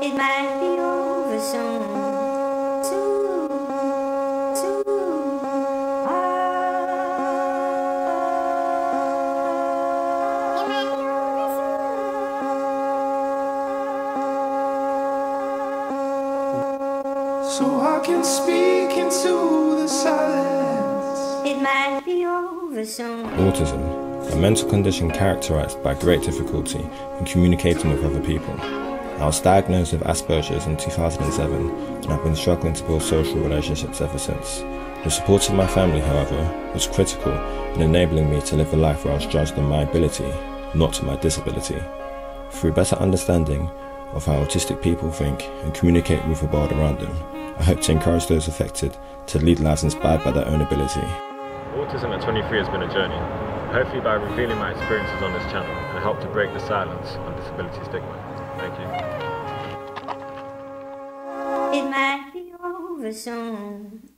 It might be over soon. Soon, soon. It might be over So I can speak into the silence. It might be over soon. Autism, a mental condition characterized by great difficulty in communicating with other people. I was diagnosed with Asperger's in 2007 and I've been struggling to build social relationships ever since. The support of my family, however, was critical in enabling me to live a life where I was judged on my ability, not my disability. Through better understanding of how autistic people think and communicate with the world around them, I hope to encourage those affected to lead lives inspired by their own ability. Autism at 23 has been a journey. Hopefully by revealing my experiences on this channel, I help to break the silence on disability stigma. Thank you. It might be over soon.